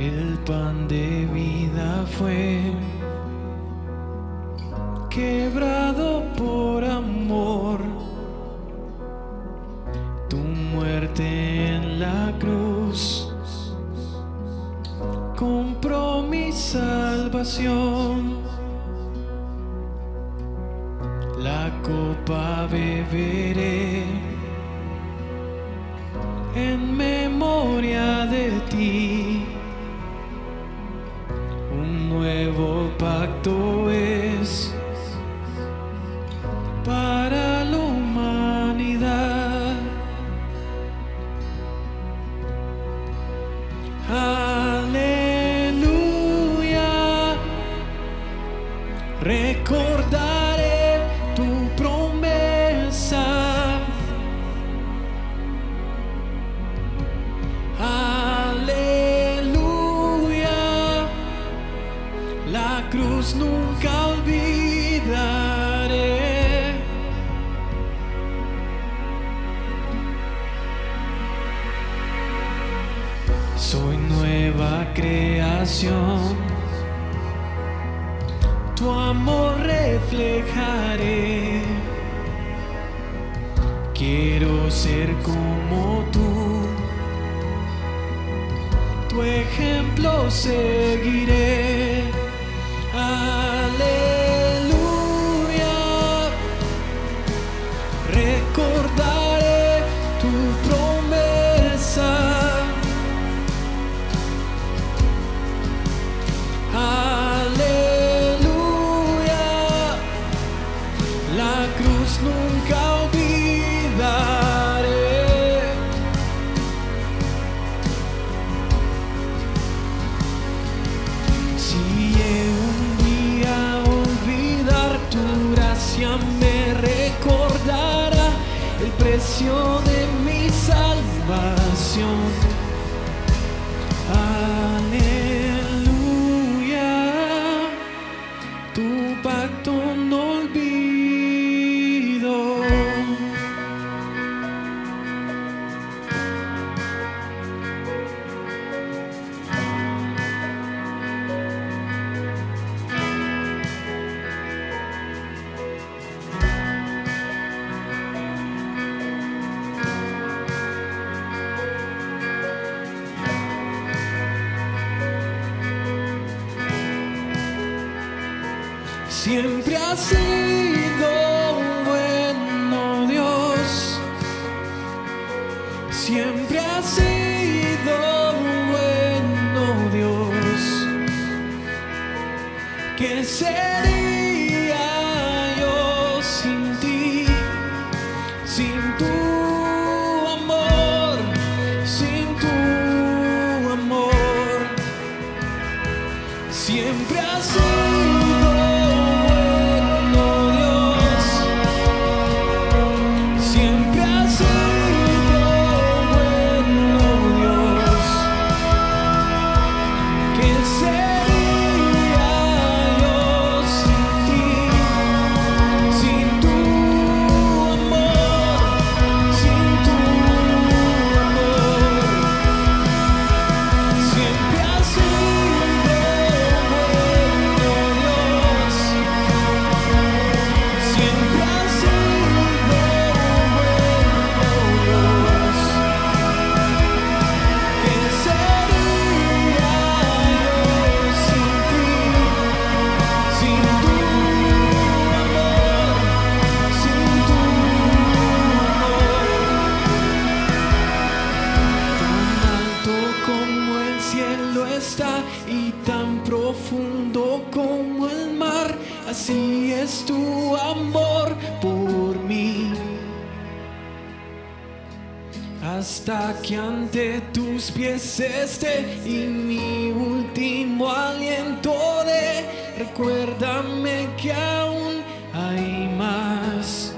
El pan de vida fue quebrado por amor. Tu muerte en la cruz compró mi salvación. La copa beberé en memoria de ti. Recordaré tu promesa. Aleluya. La cruz nunca olvidaré. Soy nueva creación. Tu amor reflejaré. Quiero ser como tú. Tu ejemplo seguiré. Precio de mi salvación. Aleluya, tu pacto Siempre ha sido un bueno Dios. Siempre ha sido un bueno Dios. ¿Qué sería yo sin ti? Sin tu amor, sin tu amor. Siempre ha sido profundo como el mar, así es tu amor por mí. Hasta que ante tus pies esté y mi último aliento de recuérdame que aún hay más.